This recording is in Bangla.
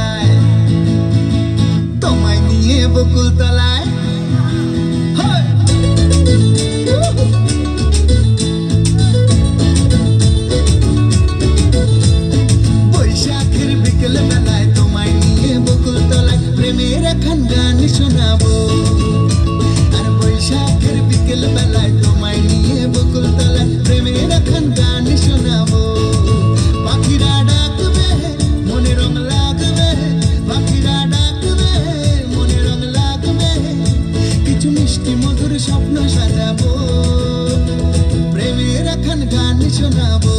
বেলায় তোমায় নিয়ে বকুল তলায়। বৈশাখের বিকেল বেলায় তোমায় নিয়ে বকুল তলায়। প্রেমের এখন গান শোনাবো। সাজাবো প্রেমের এখন গান শোনাবো।